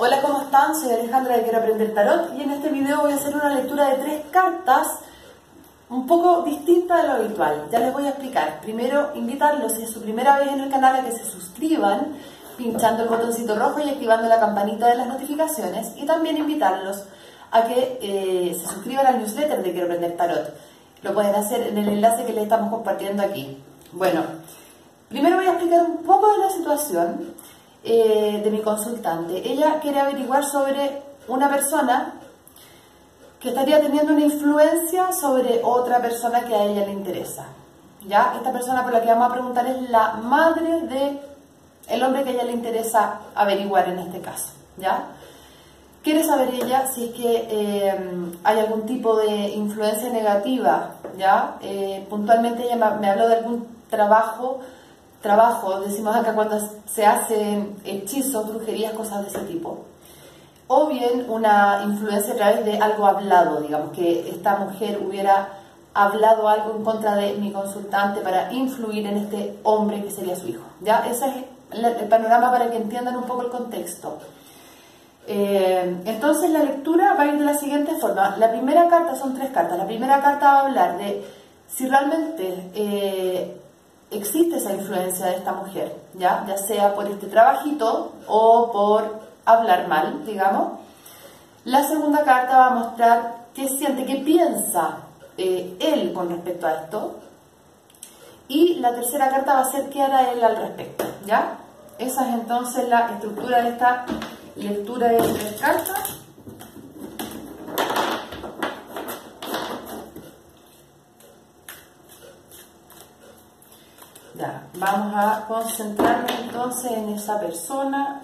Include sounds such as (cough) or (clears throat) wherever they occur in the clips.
Hola, ¿cómo están? Soy Alejandra de Quiero Aprender Tarot y en este video voy a hacer una lectura de tres cartas un poco distinta de lo habitual. Ya les voy a explicar. Primero, invitarlos, si es su primera vez en el canal, a que se suscriban pinchando el botoncito rojo y activando la campanita de las notificaciones y también invitarlos a que eh, se suscriban al newsletter de Quiero Aprender Tarot. Lo pueden hacer en el enlace que les estamos compartiendo aquí. Bueno, primero voy a explicar un poco de la situación eh, de mi consultante. Ella quiere averiguar sobre una persona que estaría teniendo una influencia sobre otra persona que a ella le interesa. ¿Ya? Esta persona por la que vamos a preguntar es la madre de el hombre que a ella le interesa averiguar en este caso. ¿Ya? Quiere saber ella si es que eh, hay algún tipo de influencia negativa, ¿ya? Eh, puntualmente ella me habló de algún trabajo trabajo, decimos acá cuando se hacen hechizos, brujerías, cosas de ese tipo. O bien una influencia a través de algo hablado, digamos, que esta mujer hubiera hablado algo en contra de mi consultante para influir en este hombre que sería su hijo. ¿Ya? Ese es el panorama para que entiendan un poco el contexto. Eh, entonces la lectura va a ir de la siguiente forma. La primera carta son tres cartas. La primera carta va a hablar de si realmente eh, existe esa influencia de esta mujer, ¿ya? ya sea por este trabajito o por hablar mal, digamos. La segunda carta va a mostrar qué siente, qué piensa eh, él con respecto a esto. Y la tercera carta va a ser qué hará él al respecto, ¿ya? Esa es entonces la estructura de esta lectura de tres cartas. Ya, vamos a concentrarnos entonces en esa persona.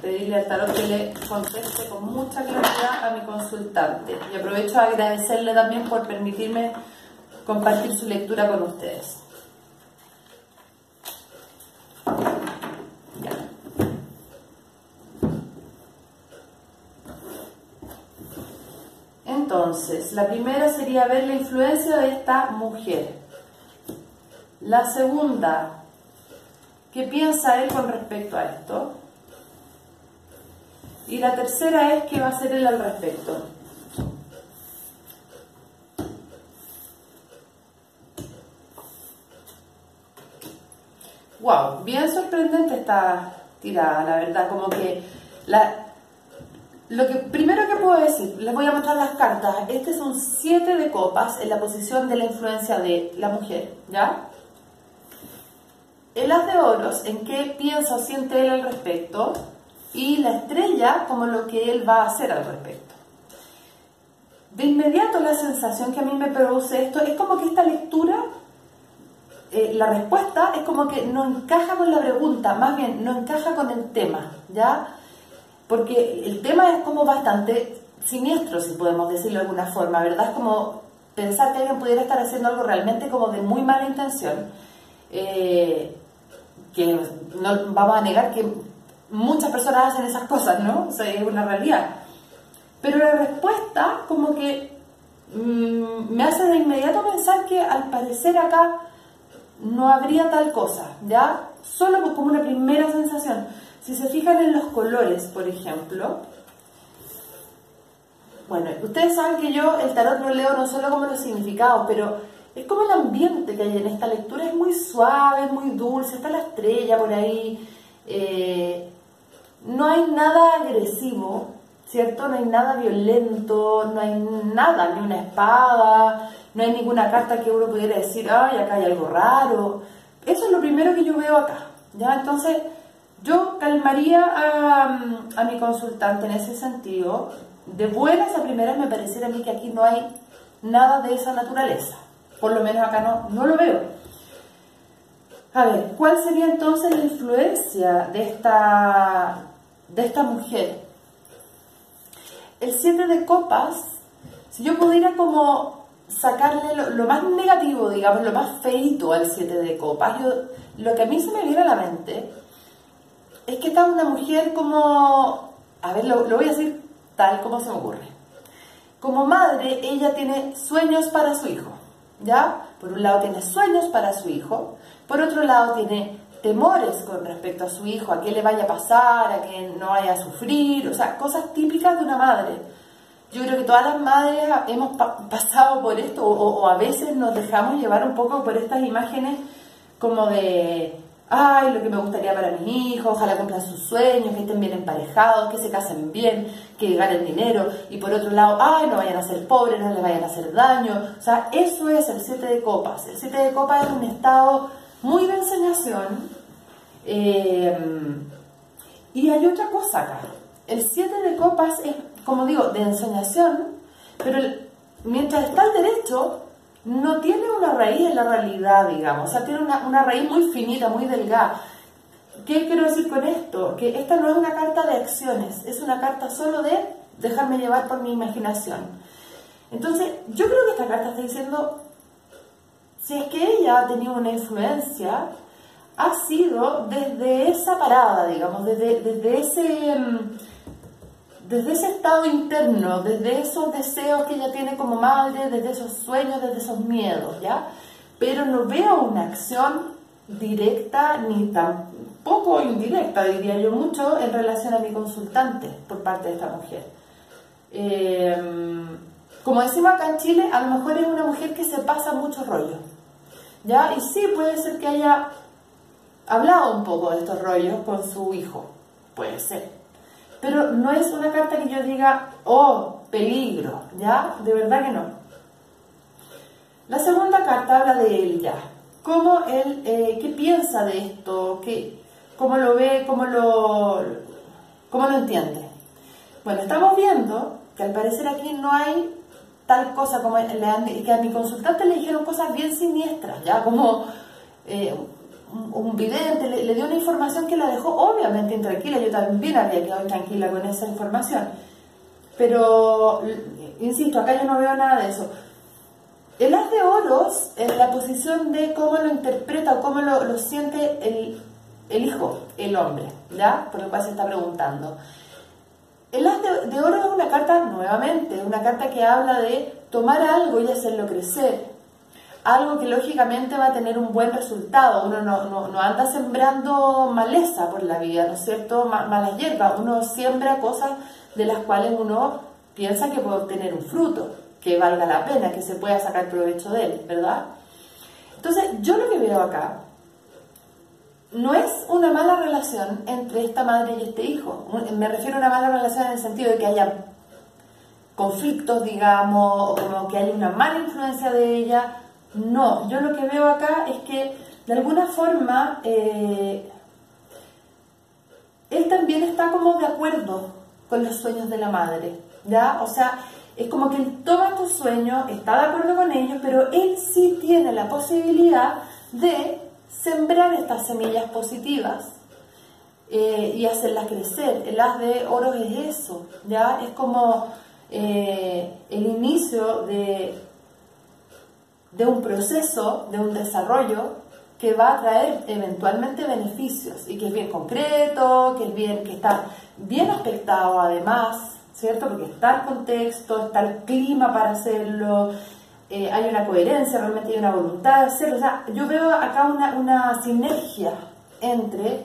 Pedirle al tarot que le conteste con mucha claridad a mi consultante. Y aprovecho a agradecerle también por permitirme compartir su lectura con ustedes. Entonces, la primera sería ver la influencia de esta mujer. La segunda, ¿qué piensa él con respecto a esto? Y la tercera es qué va a hacer él al respecto. Wow, bien sorprendente esta tirada, la verdad, como que lo que primero que puedo decir, les voy a mostrar las cartas. Este es un 7 de copas en la posición de la influencia de la mujer, ¿ya? El as de oros, en qué piensa o siente él al respecto, y la estrella como lo que él va a hacer al respecto. De inmediato la sensación que a mí me produce esto es como que esta lectura, eh, la respuesta es como que no encaja con la pregunta, más bien no encaja con el tema, ¿ya? Porque el tema es como bastante siniestro, si podemos decirlo de alguna forma, ¿verdad? Es como pensar que alguien pudiera estar haciendo algo realmente como de muy mala intención. Eh, que no vamos a negar que muchas personas hacen esas cosas, ¿no? O sea, es una realidad. Pero la respuesta como que mm, me hace de inmediato pensar que al parecer acá no habría tal cosa, ¿ya? Solo como una primera sensación. Si se fijan en los colores, por ejemplo, bueno, ustedes saben que yo el tarot lo leo no solo como los significados, pero es como el ambiente que hay en esta lectura, es muy suave, es muy dulce, está la estrella por ahí, eh, no hay nada agresivo, ¿cierto? No hay nada violento, no hay nada, ni una espada, no hay ninguna carta que uno pudiera decir, ay, acá hay algo raro. Eso es lo primero que yo veo acá, ¿ya? Entonces, yo calmaría a, a mi consultante en ese sentido. De buenas a primeras me pareciera a mí que aquí no hay nada de esa naturaleza. Por lo menos acá no, no lo veo. A ver, ¿cuál sería entonces la influencia de esta, de esta mujer? El 7 de copas, si yo pudiera como sacarle lo, más negativo, digamos, lo más feito al 7 de copas, lo que a mí se me viene a la mente es que esta una mujer como, a ver, lo voy a decir tal como se me ocurre. Como madre, ella tiene sueños para su hijo. ¿Ya? Por un lado tiene sueños para su hijo, por otro lado tiene temores con respecto a su hijo, a qué le vaya a pasar, a que no vaya a sufrir, o sea, cosas típicas de una madre. Yo creo que todas las madres hemos pasado por esto o, a veces nos dejamos llevar un poco por estas imágenes como de, ay, lo que me gustaría para mis hijos, ojalá cumplan sus sueños, que estén bien emparejados, que se casen bien, que ganen dinero. Y por otro lado, ay, no vayan a ser pobres, no les vayan a hacer daño. O sea, eso es el siete de copas. El siete de copas es un estado muy de enseñación. Eh, y hay otra cosa acá. El siete de copas es, como digo, de ensoñación, pero mientras está derecho, no tiene una raíz en la realidad, digamos. O sea, tiene una, una raíz muy finita, muy delgada. ¿Qué quiero decir con esto? Que esta no es una carta de acciones, es una carta solo de dejarme llevar por mi imaginación. Entonces, yo creo que esta carta está diciendo, si es que ella ha tenido una influencia, ha sido desde esa parada, digamos, desde, desde ese mm, desde ese estado interno, desde esos deseos que ella tiene como madre, desde esos sueños, desde esos miedos, ¿ya? Pero no veo una acción directa ni tampoco indirecta, diría yo mucho, en relación a mi consultante por parte de esta mujer. Em, como decimos acá en Chile, a lo mejor es una mujer que se pasa mucho rollo, ¿ya? Y sí, puede ser que haya hablado un poco de estos rollos con su hijo, puede ser pero no es una carta que yo diga, oh, peligro, ¿ya? De verdad que no. La segunda carta habla de él ya. ¿Cómo él, eh, qué piensa de esto? ¿Qué, ¿Cómo lo ve? ¿Cómo lo, ¿Cómo lo entiende? Bueno, estamos viendo que al parecer aquí no hay tal cosa como le han, que a mi consultante le dijeron cosas bien siniestras, ya como eh, un vidente le, dio una información que la dejó obviamente intranquila, yo también había quedado tranquila con esa información. Pero, insisto, acá yo no veo nada de eso. El as de oros en la posición de cómo lo interpreta o cómo lo, siente el, el, hijo, el hombre, ¿ya? Por lo cual se está preguntando. El as de, de oro es una carta, nuevamente, una carta que habla de tomar algo y hacerlo crecer, algo que lógicamente va a tener un buen resultado. Uno no, anda sembrando maleza por la vida, ¿no es cierto? Malas hierbas. Uno siembra cosas de las cuales uno piensa que puede obtener un fruto, que valga la pena, que se pueda sacar provecho de él, ¿verdad? Entonces, yo lo que veo acá no es una mala relación entre esta madre y este hijo. Me refiero a una mala relación en el sentido de que haya conflictos, digamos, o como que haya una mala influencia de ella, no, yo lo que veo acá es que de alguna forma eh, él también está como de acuerdo con los sueños de la madre, ¿ya? O sea, es como que él toma tus sueños, está de acuerdo con ellos, pero él sí tiene la posibilidad de sembrar estas semillas positivas eh, y hacerlas crecer. El haz de oro es eso, ¿ya? Es como eh, el inicio de de un proceso, de un desarrollo que va a traer eventualmente beneficios y que es bien concreto, que es bien, que está bien aspectado además, ¿cierto? Porque está el contexto, está el clima para hacerlo, eh, hay una coherencia, realmente hay una voluntad de hacerlo. O sea, yo veo acá una, una sinergia entre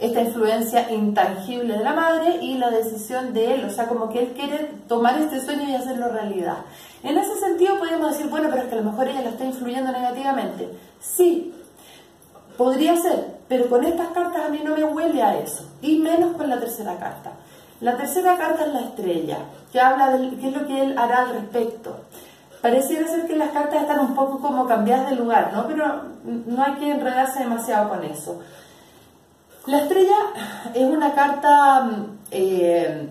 esta influencia intangible de la madre y la decisión de él, o sea, como que él quiere tomar este sueño y hacerlo realidad. En ese sentido podríamos decir, bueno, pero es que a lo mejor ella lo está influyendo negativamente. Sí, podría ser, pero con estas cartas a mí no me huele a eso, y menos con la tercera carta. La tercera carta es la estrella, que habla de qué es lo que él hará al respecto. Pareciera ser que las cartas están un poco como cambiadas de lugar, ¿no? Pero no hay que enredarse demasiado con eso. La estrella es una carta mm, eh,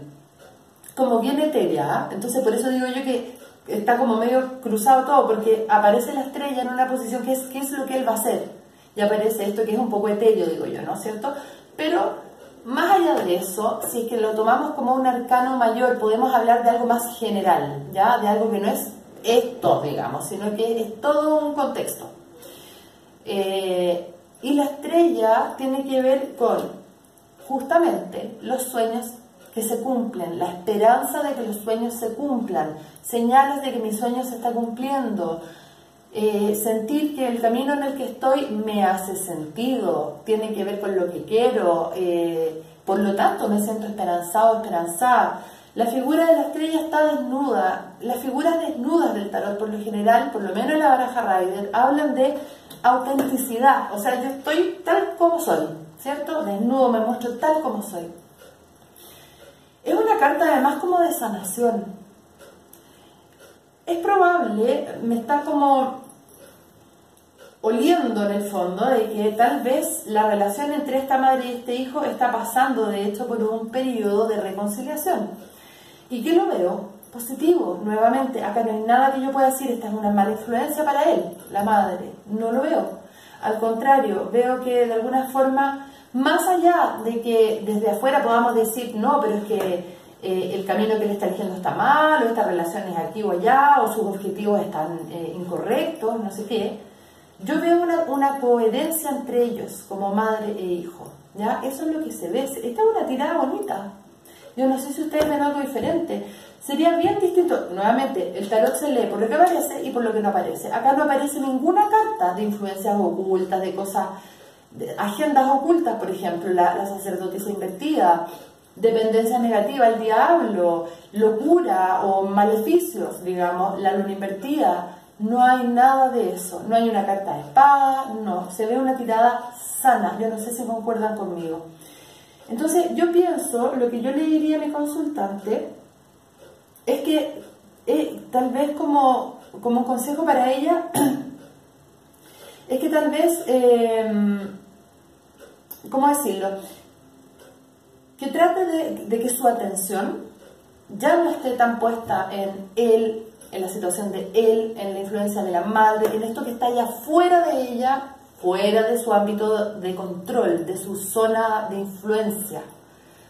como bien etérea, ¿ah? entonces por eso digo yo que está como medio cruzado todo, porque aparece la estrella en una posición que es es lo que él va a hacer, y aparece esto que es un poco etéreo, digo yo, ¿no es cierto? Pero más allá de eso, si es que lo tomamos como un arcano mayor, podemos hablar de algo más general, ¿ya? De algo que no es esto, digamos, sino que es todo un contexto. Eh, y la estrella tiene que ver con justamente los sueños que se cumplen, la esperanza de que los sueños se cumplan, señales de que mi sueño se está cumpliendo. eh, sentir que el camino en el que estoy me hace sentido, tiene que ver con lo que quiero, eh, por lo tanto me siento esperanzado, esperanzada. La figura de la estrella está desnuda. Las figuras desnudas del tarot, por lo general, por lo menos en la baraja Rider, hablan de autenticidad. O sea, yo estoy tal como soy, ¿cierto? Desnudo, me muestro tal como soy. Es una carta además como de sanación. Es probable, me está como oliendo en el fondo de que tal vez la relación entre esta madre y este hijo está pasando de hecho por un periodo de reconciliación. ¿Y qué lo veo? Positivo, nuevamente, acá no hay nada que yo pueda decir, esta es una mala influencia para él, la madre, no lo veo. Al contrario, veo que de alguna forma, más allá de que desde afuera podamos decir, no, pero es que eh, el camino que él está eligiendo está mal, o esta relación es aquí o allá, o sus objetivos están eh, incorrectos, no sé qué, yo veo una, una, coherencia entre ellos como madre e hijo. ¿ya? Eso es lo que se ve. Esta es una tirada bonita. Yo no sé si ustedes ven algo diferente. Sería bien distinto. Nuevamente, el tarot se lee por lo que aparece y por lo que no aparece. Acá no aparece ninguna carta de influencias ocultas, de cosas, de agendas ocultas, por ejemplo, la, la sacerdotisa invertida, dependencia negativa, el diablo, locura o maleficios, digamos, la luna invertida no hay nada de eso, no hay una carta de espada, no, se ve una tirada sana, yo no sé si concuerdan conmigo. Entonces yo pienso, lo que yo le diría a mi consultante es que eh, tal vez como, como consejo para ella, (clears throat) es que tal vez, em, ¿cómo decirlo? Que trate de, de que su atención ya no esté tan puesta en él en la situación de él, en la influencia de la madre, en esto que está allá fuera de ella, fuera de su ámbito de control, de su zona de influencia.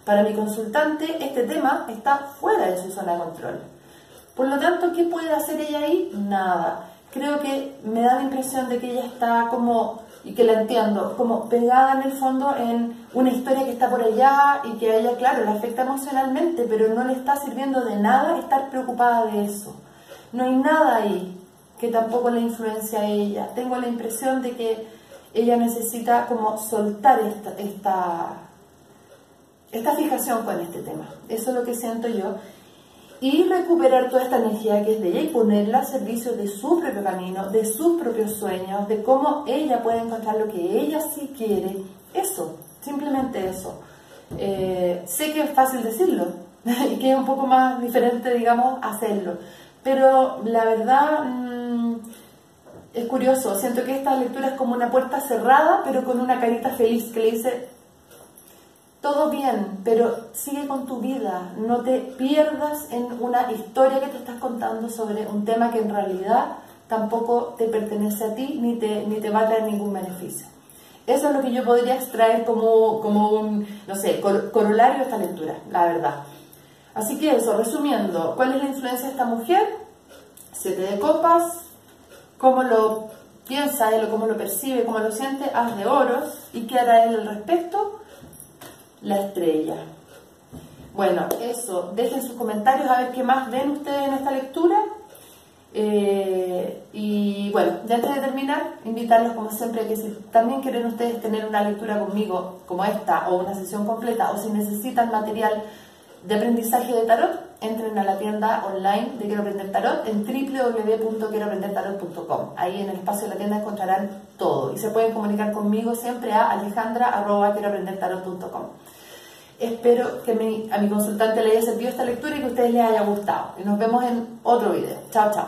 Para mi consultante, este tema está fuera de su zona de control. Por lo tanto, ¿qué puede hacer ella ahí? Nada. Creo que me da la impresión de que ella está como, y que la entiendo, como pegada en el fondo en una historia que está por allá y que a ella, claro, la afecta emocionalmente, pero no le está sirviendo de nada estar preocupada de eso. No hay nada ahí que tampoco le influencia a ella. Tengo la impresión de que ella necesita como soltar esta, esta, esta fijación con este tema. Eso es lo que siento yo. Y recuperar toda esta energía que es de ella y ponerla al servicio de su propio camino, de sus propios sueños, de cómo ella puede encontrar lo que ella sí quiere. Eso, simplemente eso. Eh, sé que es fácil decirlo (laughs) y que es un poco más diferente, digamos, hacerlo pero la verdad mm, es curioso, siento que esta lectura es como una puerta cerrada, pero con una carita feliz que le dice, todo bien, pero sigue con tu vida, no te pierdas en una historia que te estás contando sobre un tema que en realidad tampoco te pertenece a ti ni te, ni te va a traer ningún beneficio. Eso es lo que yo podría extraer como, como un, no sé, corolario de esta lectura, la verdad. Así que eso, resumiendo, ¿cuál es la influencia de esta mujer? Siete de copas, cómo lo piensa él o cómo lo percibe, cómo lo siente, haz de oros. ¿Y qué hará él al respecto? La estrella. Bueno, eso, dejen sus comentarios a ver qué más ven ustedes en esta lectura. Eh, y bueno, ya antes de terminar, invitarlos como siempre a que si también quieren ustedes tener una lectura conmigo como esta o una sesión completa o si necesitan material de aprendizaje de tarot, entren a la tienda online de Quiero Aprender Tarot en www.quieroaprendertarot.com. Ahí en el espacio de la tienda encontrarán todo y se pueden comunicar conmigo siempre a alejandra.quieroaprendertarot.com. Espero que a mi consultante le haya servido esta lectura y que a ustedes les haya gustado. Y nos vemos en otro video. Chao, chao.